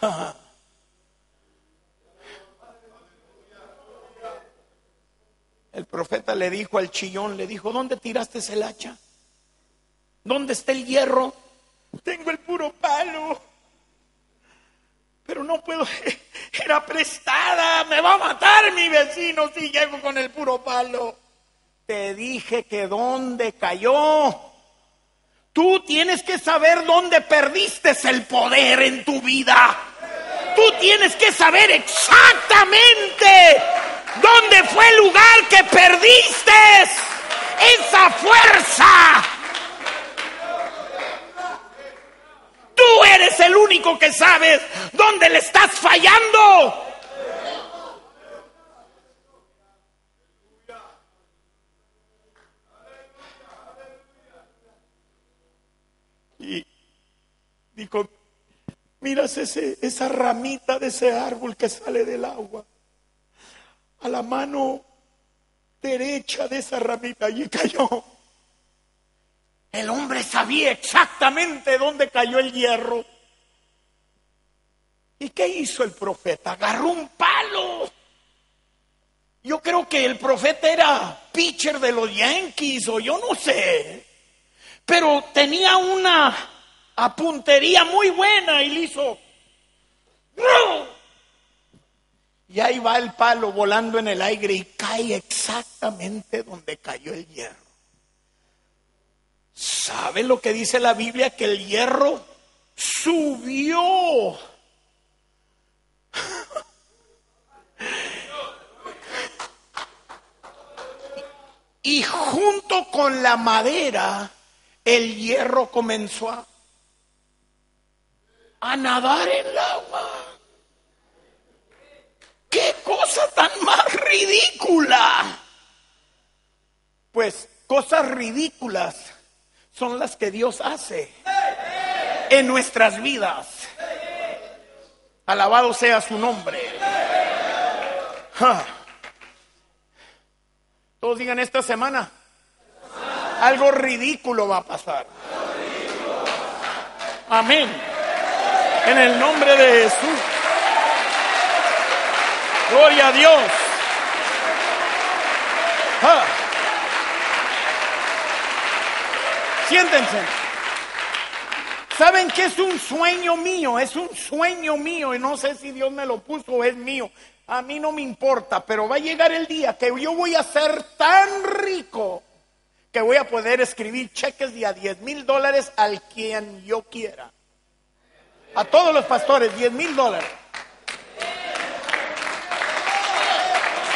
El profeta le dijo al chillón, le dijo, ¿dónde tiraste el hacha? ¿Dónde está el hierro? Tengo el puro palo. Pero no puedo, era prestada, me va a matar mi vecino si llego con el puro palo. Te dije que dónde cayó. Tú tienes que saber dónde perdiste el poder en tu vida. Tú tienes que saber exactamente dónde fue el lugar que perdiste esa fuerza. Tú eres el único que sabes dónde le estás fallando. Y dijo, miras ese, esa ramita de ese árbol que sale del agua. A la mano derecha de esa ramita allí cayó. El hombre sabía exactamente dónde cayó el hierro. ¿Y qué hizo el profeta? Agarró un palo. Yo creo que el profeta era pitcher de los Yankees o yo no sé. Pero tenía una apuntería muy buena y le hizo. Y ahí va el palo volando en el aire y cae exactamente donde cayó el hierro. ¿Sabe lo que dice la Biblia? Que el hierro subió. Y junto con la madera, el hierro comenzó a, a nadar en el agua. ¡Qué cosa tan más ridícula! Pues cosas ridículas son las que Dios hace en nuestras vidas. Alabado sea su nombre. Todos digan esta semana. Algo ridículo va a pasar. Amén. En el nombre de Jesús. Gloria a Dios. Siéntense. ¿Saben qué es un sueño mío? Es un sueño mío y no sé si Dios me lo puso o es mío. A mí no me importa, pero va a llegar el día que yo voy a ser tan rico que voy a poder escribir cheques de a 10 mil dólares al quien yo quiera. A todos los pastores, 10 mil dólares.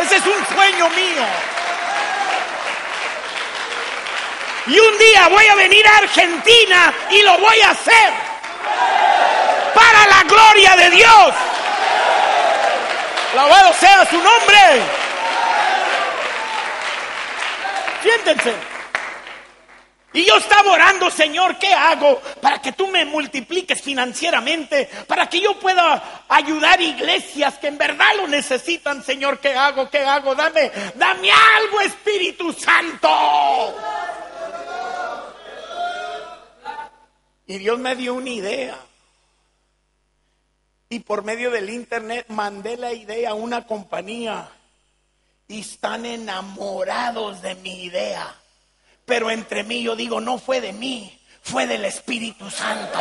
Ese es un sueño mío. Y un día voy a venir a Argentina y lo voy a hacer. Para la gloria de Dios. Alabado sea su nombre. Siéntense. Y yo estaba orando, Señor, ¿qué hago para que tú me multipliques financieramente? Para que yo pueda ayudar iglesias que en verdad lo necesitan, Señor, ¿qué hago? ¿Qué hago? Dame, dame algo, Espíritu Santo. Y Dios me dio una idea. Y por medio del internet mandé la idea a una compañía. Y están enamorados de mi idea. Pero entre mí yo digo, no fue de mí, fue del Espíritu Santo.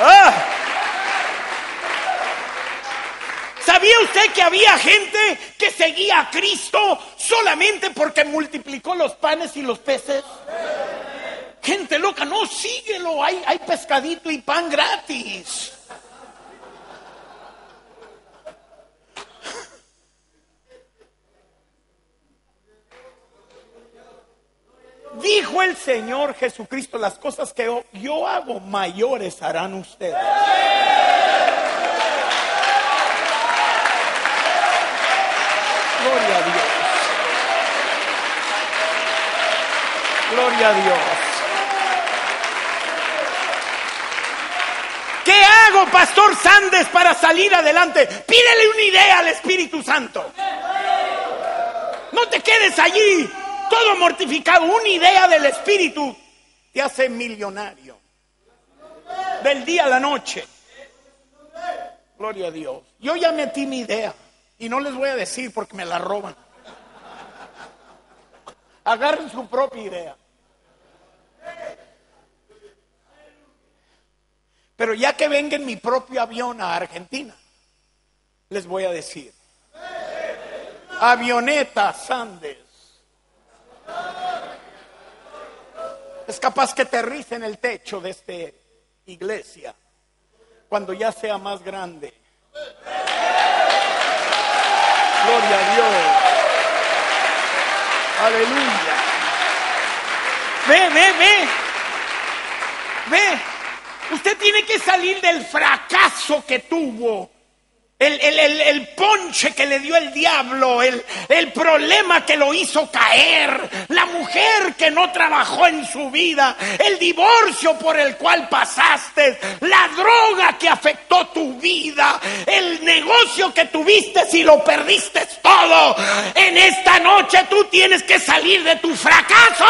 ¡Ah! ¿Sabía usted que había gente que seguía a Cristo solamente porque multiplicó los panes y los peces? Gente loca, no, síguelo, hay, hay pescadito y pan gratis. Dijo Señor Jesucristo, las cosas que yo, yo hago mayores harán ustedes. Gloria a Dios. Gloria a Dios. ¿Qué hago, Pastor Sandes, para salir adelante? Pídele una idea al Espíritu Santo. No te quedes allí. Todo mortificado. Una idea del Espíritu te hace millonario. Del día a la noche. Gloria a Dios. Yo ya metí mi idea y no les voy a decir porque me la roban. Agarren su propia idea. Pero ya que venga en mi propio avión a Argentina, les voy a decir. Avioneta Sandes. Es capaz que aterrice en el techo de esta iglesia cuando ya sea más grande. Gloria a Dios. Aleluya. Ve, ve, ve. Ve. Usted tiene que salir del fracaso que tuvo el, ponche que le dio el diablo, el, el problema que lo hizo caer, la mujer que no trabajó en su vida, el divorcio por el cual pasaste, la droga que afectó tu vida, el negocio que tuviste y lo perdiste todo. En esta noche tú tienes que salir de tu fracaso.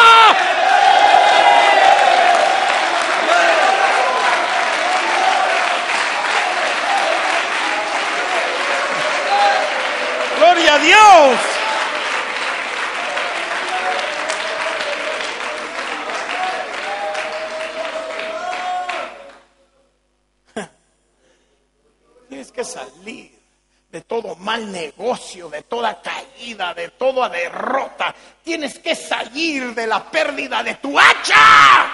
Gloria a Dios. Tienes que salir de todo negocio, de toda caída, de toda derrota. Tienes que salir de la pérdida de tu hacha.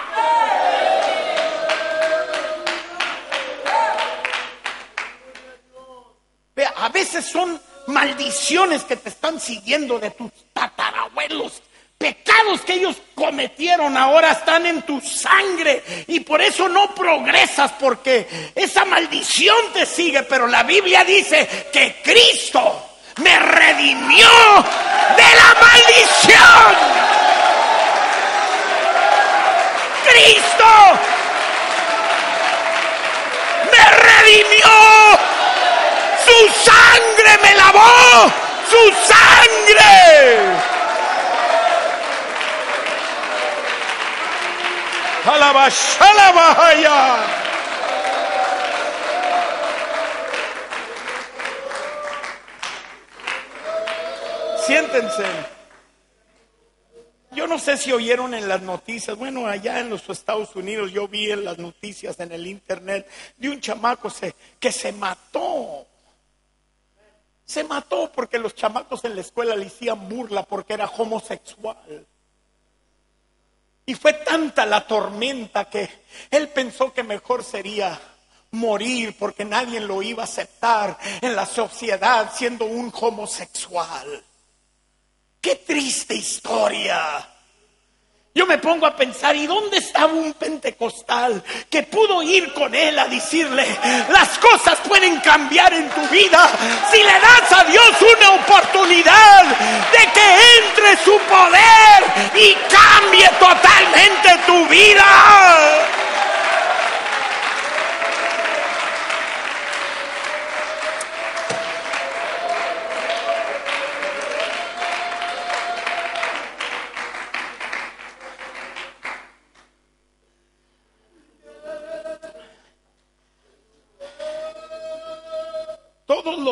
A veces son maldiciones que te están siguiendo de tus tatarabuelos. Pecados que ellos cometieron ahora están en tu sangre y por eso no progresas porque esa maldición te sigue. Pero la Biblia dice que Cristo me redimió de la maldición. Cristo me redimió su sangre me lavó, su sangre. Siéntense. Yo no sé si oyeron en las noticias, bueno, allá en los Estados Unidos yo vi en las noticias en el internet de un chamaco que se mató se mató porque los chamacos en la escuela le hacían burla porque era homosexual. Y fue tanta la tormenta que él pensó que mejor sería morir porque nadie lo iba a aceptar en la sociedad siendo un homosexual. Qué triste historia. Yo me pongo a pensar, ¿y dónde estaba un pentecostal que pudo ir con él a decirle, las cosas pueden cambiar en tu vida si le das a Dios una oportunidad de que entre su poder y cambie totalmente tu vida?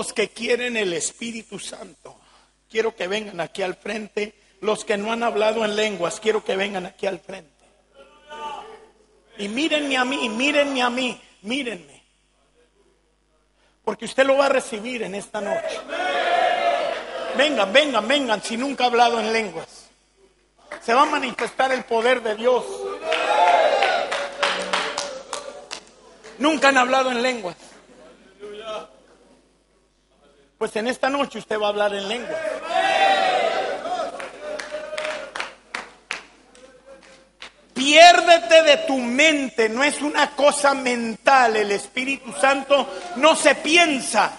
Los que quieren el Espíritu Santo, quiero que vengan aquí al frente. Los que no han hablado en lenguas, quiero que vengan aquí al frente. Y mírenme a mí, mírenme a mí, mírenme. Porque usted lo va a recibir en esta noche. Vengan, vengan, vengan, si nunca ha hablado en lenguas. Se va a manifestar el poder de Dios. Nunca han hablado en lenguas. Pues en esta noche usted va a hablar en lengua. Piérdete de tu mente, no es una cosa mental. El Espíritu Santo no se piensa.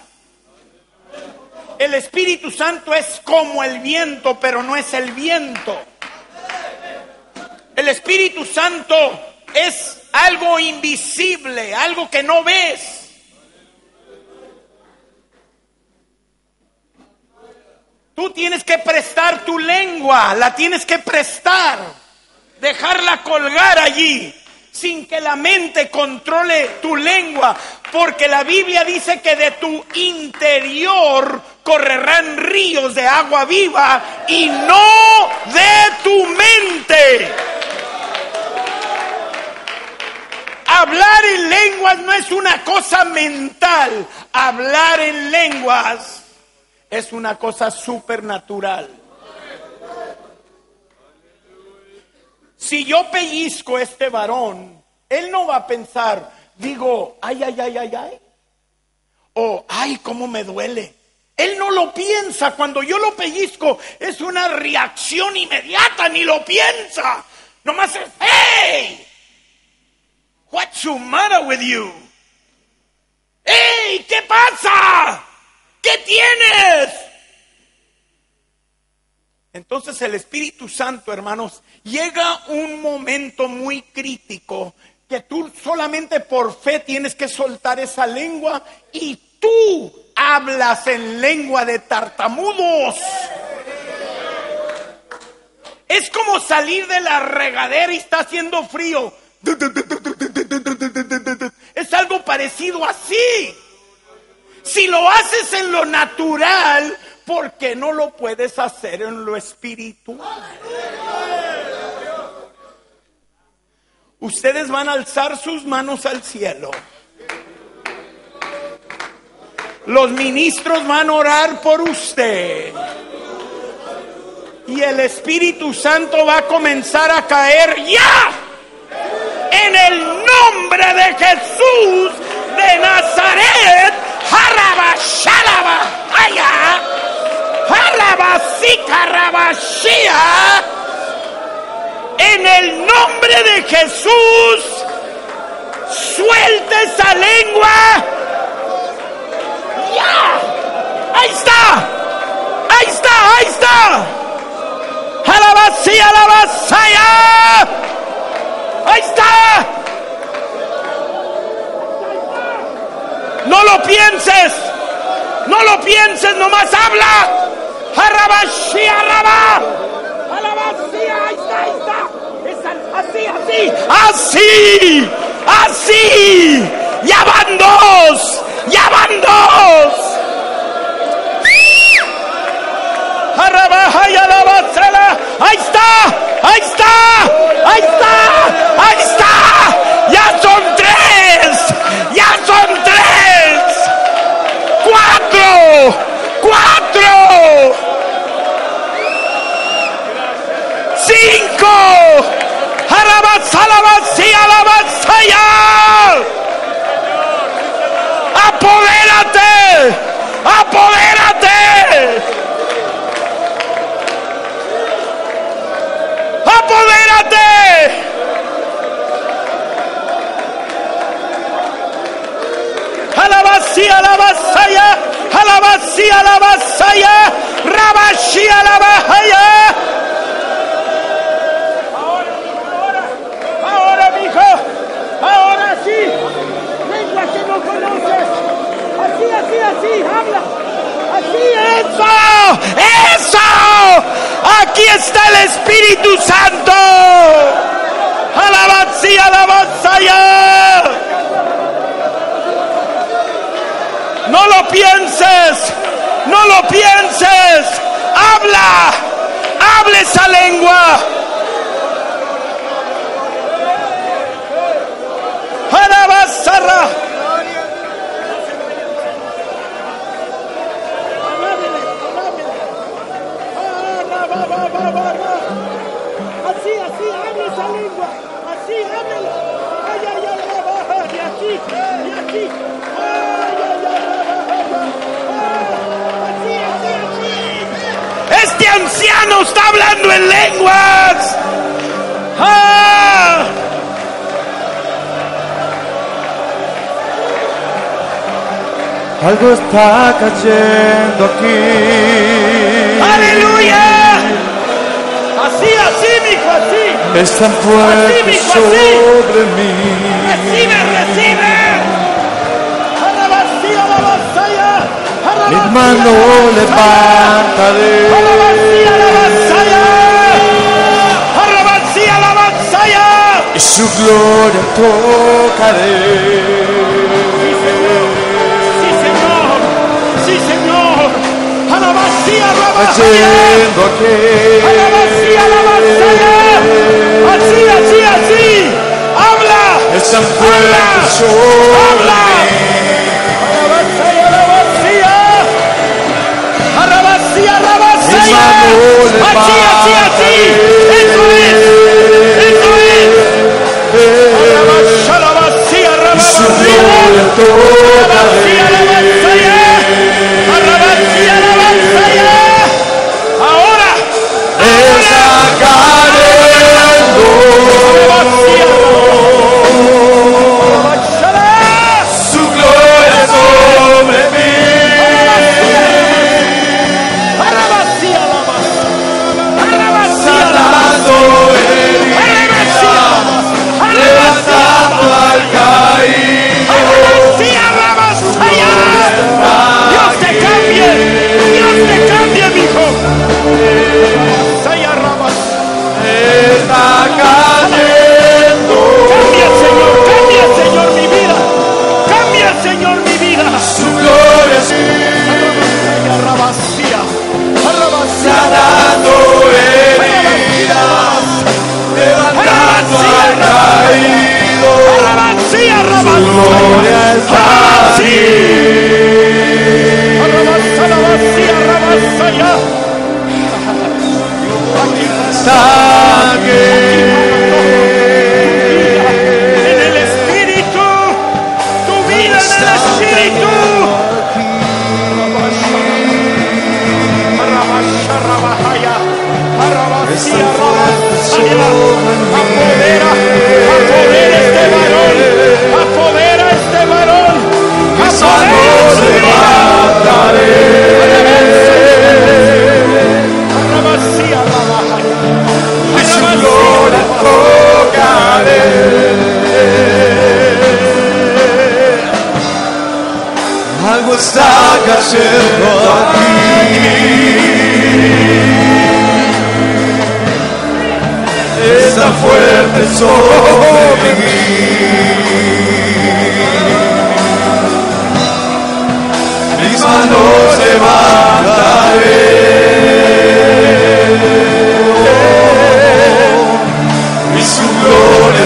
El Espíritu Santo es como el viento, pero no es el viento. El Espíritu Santo es algo invisible, algo que no ves. Tú tienes que prestar tu lengua, la tienes que prestar, dejarla colgar allí, sin que la mente controle tu lengua, porque la Biblia dice que de tu interior correrán ríos de agua viva y no de tu mente. Hablar en lenguas no es una cosa mental, hablar en lenguas es una cosa supernatural. Si yo pellizco a este varón, él no va a pensar, digo, ay, ay, ay, ay, ay, o ay, cómo me duele. Él no lo piensa. Cuando yo lo pellizco, es una reacción inmediata, ni lo piensa. Nomás es, hey, what's the matter with you? Hey, ¿qué pasa? ¿Qué tienes? Entonces el Espíritu Santo, hermanos, llega un momento muy crítico que tú solamente por fe tienes que soltar esa lengua y tú hablas en lengua de tartamudos. Es como salir de la regadera y está haciendo frío. Es algo parecido así. Si lo haces en lo natural, ¿por qué no lo puedes hacer en lo espiritual? Ustedes van a alzar sus manos al cielo. Los ministros van a orar por usted. Y el Espíritu Santo va a comenzar a caer ya. En el nombre de Jesús de Nazaret Jaraba Shalaba En el nombre de Jesús, suelte esa lengua. ¡Ya! ¡Ahí está! ¡Ahí está! ¡Ahí está! ¡Alabasí, alabasaya! ¡Ahí está! No lo pienses. No lo pienses, nomás habla. Arabashi, araba. Ahí está, ahí está. así, así. Así. Así. Ya van dos. Ya van dos. Ahí está. Ahí está. Ahí está. Ahí está. Ya son tres. Ya son tres. cuatro, allá. Apodérate, apodérate. Apodérate. Alabasí, alabasaya, alabasí, alabasaya, rabashi, alabahaya. Ahora, ahora, ahora, mijo, ahora sí, lengua que no conoces, así, así, así, habla, así, eso, aquí está el Espíritu Santo. Alabasí, alabasaya. No lo pienses. No lo pienses. Habla. Hable esa lengua. Alabazarra. Anciano está hablando en lenguas. ¡Ah! Algo está cayendo aquí. ¡Aleluya! Así, así, hijo, así. Están fuertes sobre mí. Recibe, recibe. Mis manos levantaré. Tocaré. Sí, Señor. Sí, Señor. Alabanzía, alabanzaya. Cayendo aquí. Alabanzía, alabanzaya. Así, así, así. Habla. Es tan fuerte Habla. alabanzaya. manos Así, así, así. Está aquí. En el Espíritu, tu vida en el Espíritu. Apodera, apodera este varón, apodera este varón, apodera manos su Está fuerte sobre mí. Mis manos levantaré y su gloria.